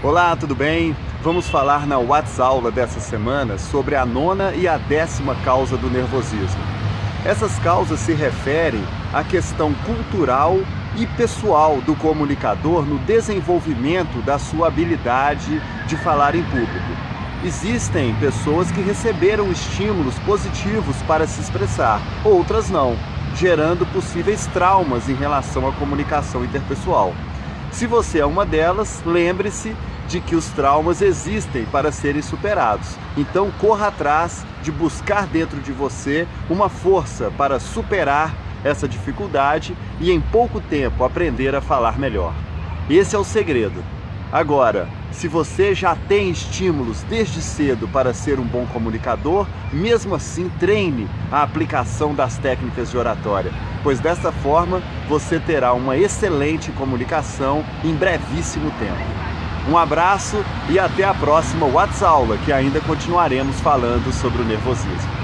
Olá, tudo bem? Vamos falar na WhatsApp dessa semana sobre a nona e a décima causa do nervosismo. Essas causas se referem à questão cultural e pessoal do comunicador no desenvolvimento da sua habilidade de falar em público. Existem pessoas que receberam estímulos positivos para se expressar, outras não, gerando possíveis traumas em relação à comunicação interpessoal. Se você é uma delas, lembre-se de que os traumas existem para serem superados. Então corra atrás de buscar dentro de você uma força para superar essa dificuldade e em pouco tempo aprender a falar melhor. Esse é o segredo. Agora, se você já tem estímulos desde cedo para ser um bom comunicador, mesmo assim treine a aplicação das técnicas de oratória, pois dessa forma você terá uma excelente comunicação em brevíssimo tempo. Um abraço e até a próxima WhatsApp aula, que ainda continuaremos falando sobre o nervosismo.